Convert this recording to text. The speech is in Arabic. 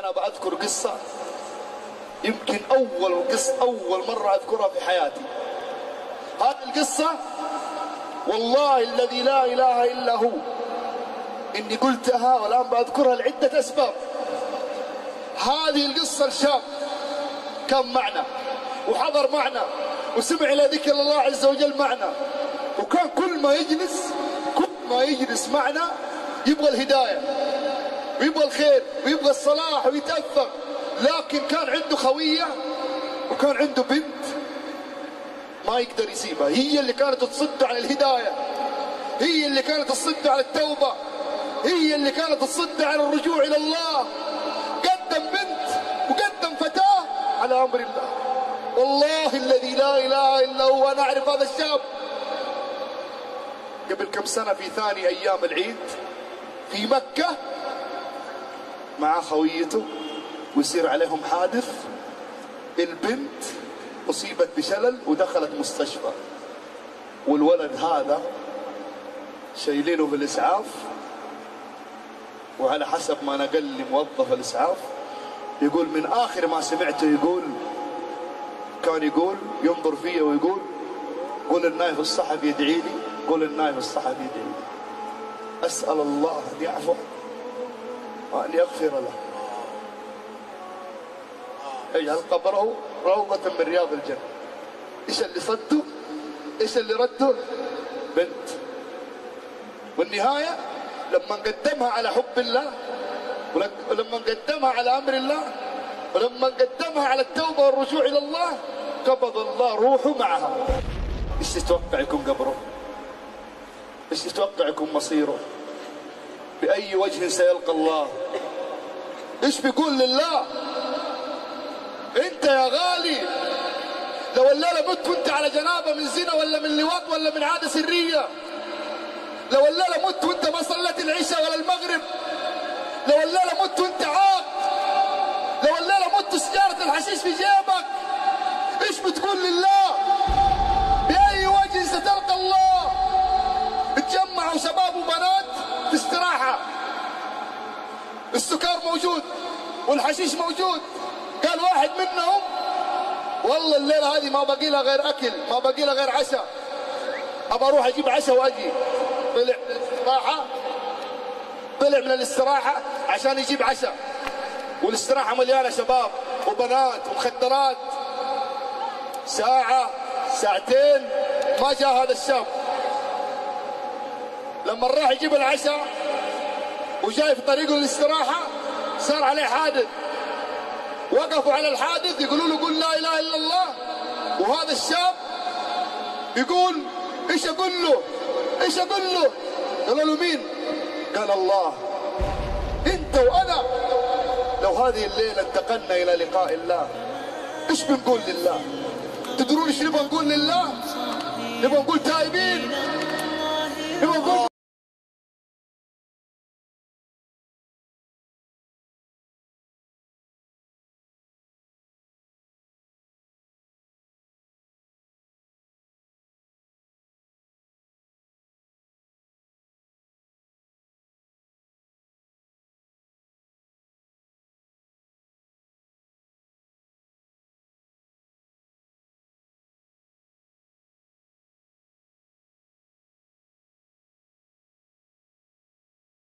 أنا بأذكر قصة يمكن أول قصة أول مرة أذكرها في حياتي. هذه القصة والله الذي لا إله إلا هو. إني قلتها والآن بأذكرها لعدة أسباب. هذه القصة الشاب كان معنا وحضر معنا وسمع إلى ذكر الله عز وجل معنا. وكان كل ما يجلس كل ما يجلس معنا يبغى الهداية. ويبغى الخير ويبغى الصلاح ويتأثر. لكن كان عنده خوية وكان عنده بنت ما يقدر يسيبها. هي اللي كانت تصد على الهداية. هي اللي كانت تصد على التوبة. هي اللي كانت تصد على الرجوع إلى الله. قدم بنت وقدم فتاة على أمر الله. والله الذي لا إله إلا هو. أنا أعرف هذا الشاب. قبل كم سنة في ثاني أيام العيد في مكة مع خويته ويصير عليهم حادث. البنت أصيبت بشلل ودخلت مستشفى. والولد هذا شايلينه في الإسعاف. وعلى حسب ما نقل لي موظف الإسعاف يقول من آخر ما سمعته يقول كان يقول ينظر فيا ويقول قول النايف الصحفي يدعي لي قول النايف الصحفي يدعي لي. أسأل الله أن يعفو. وأن يغفر له. يجعل قبره روضة من رياض الجنة. إيش اللي صده؟ إيش اللي رده؟ بنت. والنهاية لما قدمها على حب الله ولما قدمها على أمر الله ولما قدمها على التوبة والرجوع إلى الله قبض الله روحه معها. إيش تتوقع يكون قبره؟ إيش تتوقع يكون مصيره؟ بأي وجه سيلقى الله. إيش بيقول لله؟ أنت يا غالي لو الليلة مت وانت على جنابة من زنا ولا من لواط ولا من عادة سرية. لو الليلة مت وانت ما صليت العشاء ولا المغرب. لو الليلة مت وانت عاق. لو الليلة مت سجارة الحشيش في جيبك. إيش بتقول لله؟ السكر موجود والحشيش موجود. قال واحد منهم. والله الليلة هذه ما باقي لها غير أكل ما باقي لها غير عشاء. أبى أروح أجيب عشاء وأجي. طلع من الاستراحة. طلع من الاستراحة عشان يجيب عشاء. والاستراحة مليانة شباب وبنات ومخدرات. ساعة ساعتين. ما جاء هذا الشاب. لما راح يجيب العشاء وجاي في طريقه للاستراحه صار عليه حادث. وقفوا على الحادث يقولوا له قل لا إله إلا الله. وهذا الشاب يقول إيش أقول له؟ إيش أقول له؟ قالوا له مين؟ قال الله. أنت وأنا. لو هذه الليلة انتقلنا إلى لقاء الله إيش بنقول لله؟ تدرون إيش نبغى نقول لله؟ نبغى نقول تائبين. نبغى نقول